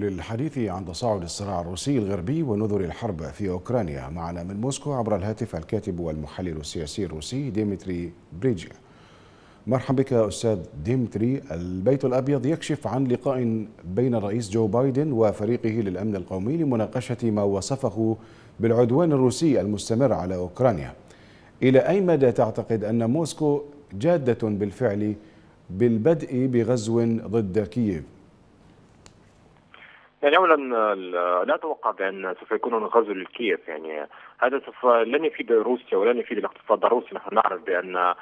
للحديث عن تصاعد الصراع الروسي الغربي ونذر الحرب في أوكرانيا معنا من موسكو عبر الهاتف الكاتب والمحلل السياسي الروسي ديمتري بريجع مرحبا بك أستاذ ديمتري. البيت الأبيض يكشف عن لقاء بين الرئيس جو بايدن وفريقه للأمن القومي لمناقشة ما وصفه بالعدوان الروسي المستمر على أوكرانيا. إلى أي مدى تعتقد أن موسكو جادة بالفعل بالبدء بغزو ضد كييف؟ يعني اولا لا أتوقع بأن سوف يكون غزو لكييف. يعني هذا سوف لن يفيد روسيا ولن يفيد الاقتصاد الروسي. نحن نعرف بأن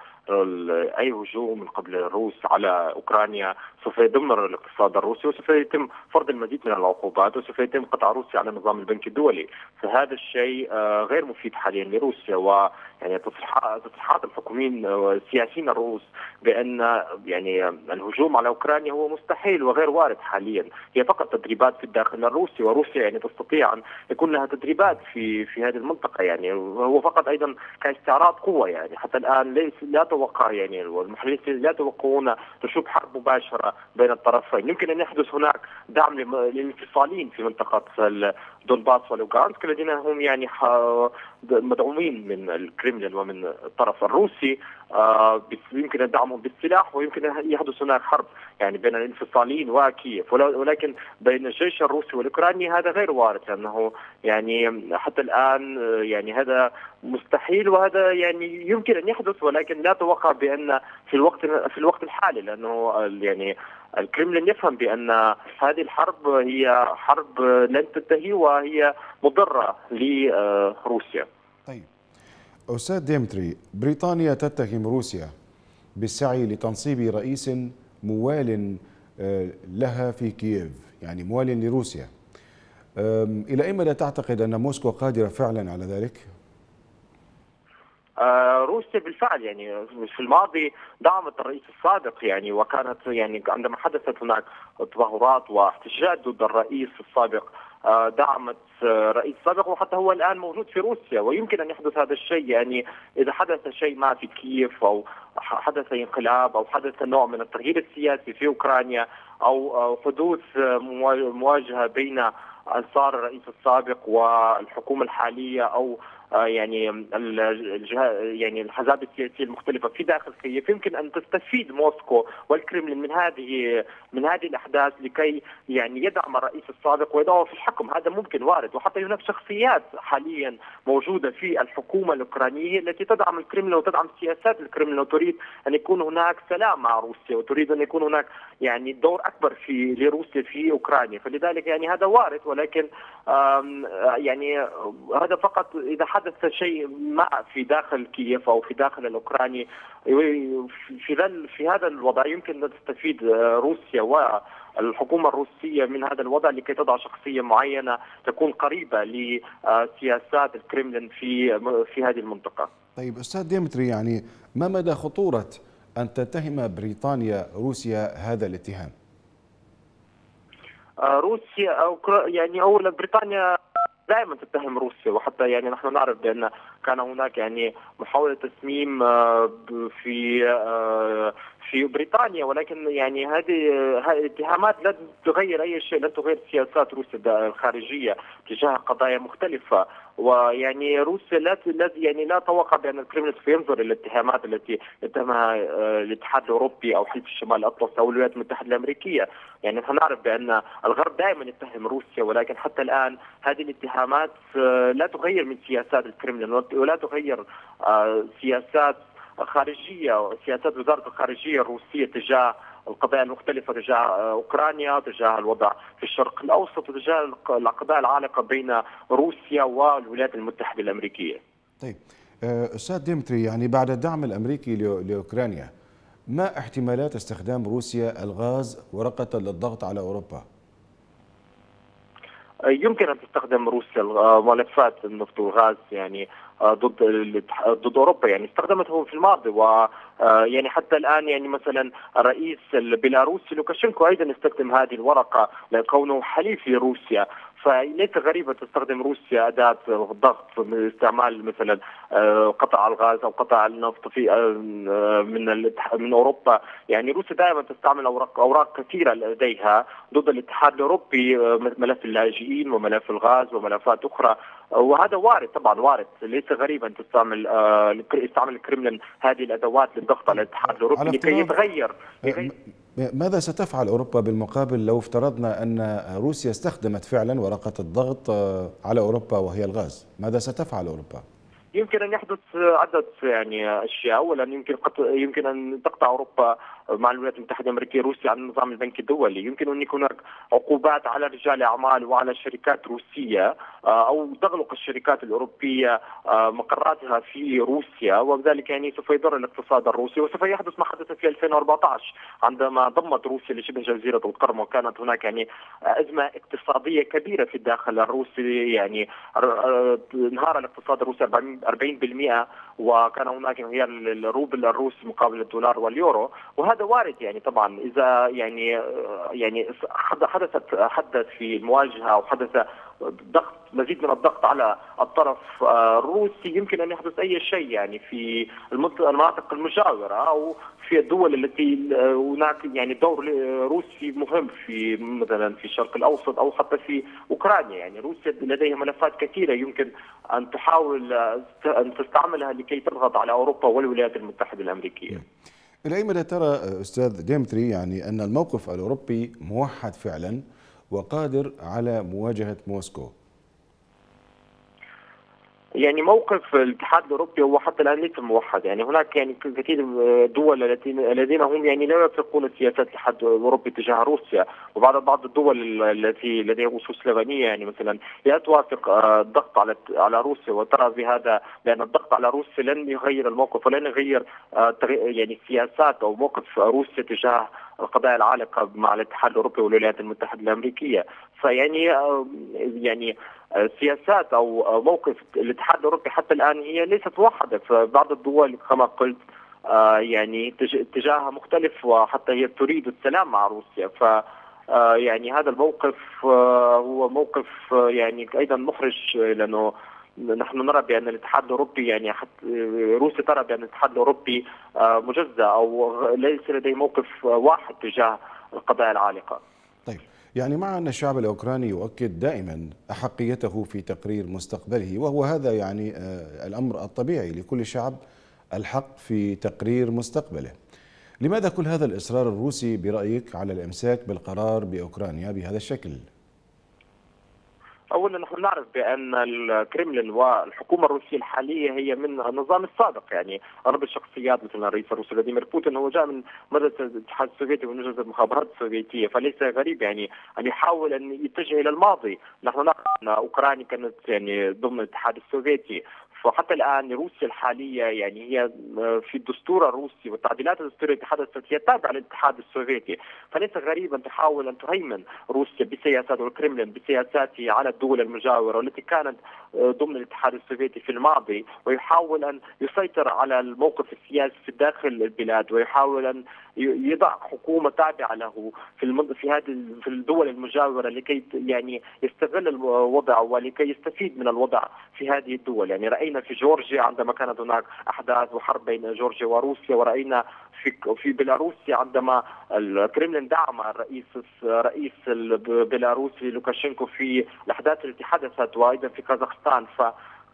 أي هجوم من قبل الروس على أوكرانيا سوف يدمر الاقتصاد الروسي وسوف يتم فرض المزيد من العقوبات وسوف يتم قطع روسيا على نظام البنك الدولي. فهذا الشيء غير مفيد حاليا لروسيا ويعني تصريحات الحكوميين والسياسيين الروس بأن يعني الهجوم على أوكرانيا هو مستحيل وغير وارد حاليا. هي فقط تدريبات في الداخل الروسي وروسيا يعني تستطيع أن يكون لها تدريبات في في هذه المنطقة يعني. هو فقط أيضا كاستعراض قوة يعني. حتى الآن ليس لا توقع يعني والمحللين لا يتوقعون نشوب حرب مباشرة بين الطرفين. يمكن أن يحدث هناك دعم للانفصاليين في منطقة دونباس ولوغانسك الذين هم يعني مدعومين من الكريملين ومن الطرف الروسي آه يمكن دعمهم بالسلاح ويمكن أن يحدث هناك حرب يعني بين الانفصاليين وكييف ولكن بين الجيش الروسي والأوكراني هذا غير وارد لأنه يعني حتى الآن يعني هذا مستحيل وهذا يعني يمكن أن يحدث ولكن لا أتوقع بأن في الوقت في الوقت الحالي لأنه يعني الكرملين يفهم بأن هذه الحرب هي حرب لن تنتهي وهي مضرة لروسيا. طيب أستاذ ديمتري بريطانيا تتهم روسيا بالسعي لتنصيب رئيس موال لها في كييف يعني موال لروسيا إلى أي مدى تعتقد أن موسكو قادرة فعلا على ذلك؟ آه روسيا بالفعل يعني في الماضي دعمت الرئيس السابق يعني وكانت يعني عندما حدثت هناك تظاهرات واحتجاج ضد الرئيس السابق آه دعمت الرئيس السابق وحتى هو الآن موجود في روسيا ويمكن أن يحدث هذا الشيء يعني إذا حدث شيء ما في كييف أو حدث انقلاب أو حدث نوع من التغيير السياسي في أوكرانيا أو حدوث مواجهة بين أنصار الرئيس السابق والحكومة الحالية أو يعني الجهة يعني الحزاب السياسيه المختلفة في داخل كييف يمكن أن تستفيد موسكو والكرملين من هذه من هذه الأحداث لكي يعني يدعم الرئيس السابق ويضعه في الحكم. هذا ممكن وارد وحتى هناك شخصيات حاليا موجودة في الحكومة الأوكرانية التي تدعم الكرملين وتدعم سياسات الكرملين. وتريد أن يكون هناك سلام مع روسيا وتريد أن يكون هناك يعني دور أكبر في لروسيا في أوكرانيا. فلذلك يعني هذا وارد ولكن يعني هذا فقط إذا حدث شيء ما في داخل كييف أو في داخل الأوكراني في في هذا الوضع يمكن أن تستفيد روسيا والحكومة الروسية من هذا الوضع لكي تضع شخصية معينة تكون قريبة لسياسات الكرملين في في هذه المنطقة. طيب أستاذ ديمتري يعني ما مدى خطورة أن تتهم بريطانيا روسيا هذا الاتهام؟ روسيا أو يعني اولا بريطانيا دائما تتهم روسيا وحتى يعني نحن نعرف بأن كان هناك يعني محاولة تسميم في في بريطانيا ولكن يعني هذه الاتهامات لا تغير أي شيء لا تغير سياسات روسيا الخارجيه تجاه قضايا مختلفة. ويعني روسيا لا يعني لا توقع بأن الكرملين سوف ينظر إلى الاتهامات التي يتهمها الاتحاد الأوروبي أو حلف الشمال الاطلسي أو الولايات المتحدة الأمريكية، يعني نحن نعرف بأن الغرب دائما يتهم روسيا ولكن حتى الآن هذه الاتهامات لا تغير من سياسات الكرملين ولا تغير سياسات خارجية سياسات وزارة الخارجية الروسية تجاه القضايا المختلفة تجاه أوكرانيا تجاه الوضع في الشرق الأوسط وتجاه القضايا العالقة بين روسيا والولايات المتحدة الأمريكية طيب أستاذ ديمتري يعني بعد الدعم الأمريكي لأوكرانيا ما احتمالات استخدام روسيا الغاز ورقة للضغط على أوروبا؟ يمكن أن تستخدم روسيا ملفات النفط والغاز يعني ضد ضد أوروبا يعني استخدمته في الماضي و يعني حتى الآن يعني مثلا الرئيس البيلاروسي لوكاشينكو أيضا استخدم هذه الورقة لكونه حليف لروسيا. فليس غريب أن تستخدم روسيا أداة ضغط من استعمال مثلا قطع الغاز أو قطع النفط في من من أوروبا. يعني روسيا دائما تستعمل أوراق أوراق كثيرة لديها ضد الاتحاد الأوروبي ملف اللاجئين وملف الغاز وملفات أخرى. وهذا وارد طبعا وارد. ليس غريبا تستعمل يستعمل الكرملين هذه الأدوات للضغط على الاتحاد الأوروبي لكي يتغير, يتغير. ماذا ستفعل أوروبا بالمقابل لو افترضنا أن روسيا استخدمت فعلا ورقة الضغط على أوروبا وهي الغاز؟ ماذا ستفعل أوروبا؟ يمكن أن يحدث عده يعني أشياء، اولا يمكن قط... يمكن أن تقطع أوروبا مع الولايات المتحدة الأمريكية روسيا عن النظام البنكي الدولي، يمكن أن يكون هناك عقوبات على رجال أعمال وعلى شركات روسية أو تغلق الشركات الأوروبية مقراتها في روسيا. وبذلك يعني سوف يضر الاقتصاد الروسي وسوف يحدث ما حدث في 2014 عندما ضمت روسيا لشبه جزيرة القرم وكانت هناك يعني أزمة اقتصادية كبيرة في الداخل الروسي. يعني انهار الاقتصاد الروسي 40% وكان هناك انهيار الروبل الروسي مقابل الدولار واليورو وهذا وارد يعني طبعا. إذا يعني يعني حدثت حدث في المواجهه أو حدث ضغط مزيد من الضغط على الطرف الروسي يمكن أن يحدث أي شيء يعني في المناطق المجاورة أو في الدول التي هناك يعني دور روسي مهم في مثلا في الشرق الأوسط أو حتى في أوكرانيا. يعني روسيا لديها ملفات كثيرة يمكن أن تحاول أن تستعملها لكي تضغط على أوروبا والولايات المتحدة الأمريكية. إلى أي مدى ترى أستاذ ديمتري يعني أن الموقف الأوروبي موحد فعلا؟ وقادر على مواجهة موسكو؟ يعني موقف الاتحاد الأوروبي هو حتى الآن ليس موحد. يعني هناك يعني كثير الدول الذين هم يعني لا يوافقون سياسات الاتحاد الأوروبي تجاه روسيا. وبعض بعض الدول التي لديها أسس لبنية يعني مثلا لا توافق الضغط على على روسيا. وترى بهذا بان الضغط على روسيا لن يغير الموقف ولن يغير يعني سياسات أو موقف روسيا تجاه القضايا العالقة مع الاتحاد الأوروبي والولايات المتحدة الأمريكية. فيعني يعني سياسات أو موقف الاتحاد الأوروبي حتى الآن هي ليست موحده فبعض الدول كما قلت يعني اتجاهها مختلف وحتى هي تريد السلام مع روسيا. ف يعني هذا الموقف هو موقف يعني أيضا محرج لأنه نحن نرى بأن الاتحاد الأوروبي يعني حتى روسيا ترى بأن الاتحاد الأوروبي مجزأ أو ليس لديه موقف واحد تجاه القضايا العالقة. طيب يعني مع أن الشعب الأوكراني يؤكد دائما أحقيته في تقرير مستقبله وهو هذا يعني الأمر الطبيعي لكل شعب الحق في تقرير مستقبله. لماذا كل هذا الإصرار الروسي برأيك على الإمساك بالقرار بأوكرانيا بهذا الشكل؟ اولا نحن نعرف بأن الكرملين والحكومة الروسية الحالية هي من النظام السابق. يعني اغلب الشخصيات مثل الرئيس الروسي فلاديمير بوتين هو جاء من مدرسه الاتحاد السوفيتي ومن مجلس المخابرات السوفيتية فليس غريب يعني أن يحاول أن يتجه إلى الماضي. نحن نعرف أن أوكرانيا كانت يعني ضمن الاتحاد السوفيتي. فحتى الآن روسيا الحالية يعني هي في الدستور الروسي والتعديلات الدستورية التي حدثت هي تابعة للاتحاد السوفيتي، فليس غريبا تحاول أن تهيمن روسيا بسياسات الكرملين بسياساته على الدول المجاورة والتي كانت ضمن الاتحاد السوفيتي في الماضي ويحاول أن يسيطر على الموقف السياسي في داخل البلاد ويحاول أن يضع حكومة تابعة له في. في هذه في الدول المجاورة لكي يعني يستغل الوضع ولكي يستفيد من الوضع في هذه الدول، يعني راينا في جورجيا عندما كانت هناك أحداث وحرب بين جورجيا وروسيا ورأينا في في بيلاروسيا عندما الكرملين دعم الرئيس رئيس البيلاروسي لوكاشينكو في الأحداث التي حدثت وأيضا في كازاخستان. ف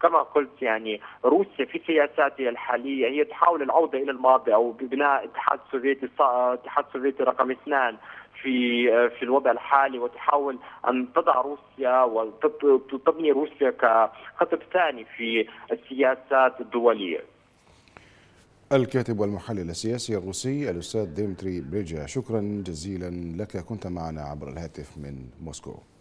كما قلت يعني روسيا في سياساتها الحالية هي تحاول العودة إلى الماضي أو ببناء اتحاد سوفيتي اتحاد سوفيتي رقم اثنان في في الوضع الحالي وتحاول أن تضع روسيا وتبني روسيا كقطب ثاني في السياسات الدولية. الكاتب والمحلل السياسي الروسي الأستاذ ديمتري بريجع شكرا جزيلا لك كنت معنا عبر الهاتف من موسكو.